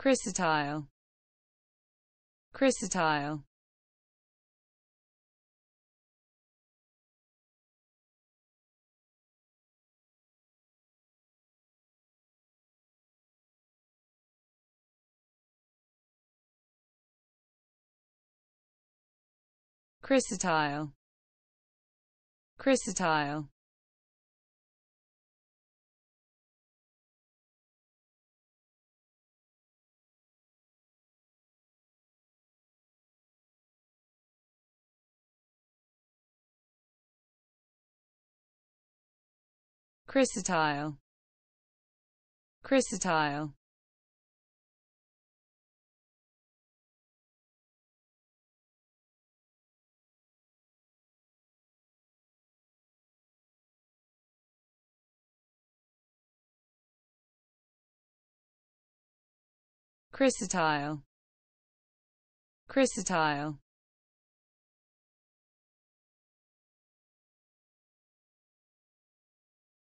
chrysotile chrysotile chrysotile chrysotile chrysotile chrysotile chrysotile chrysotile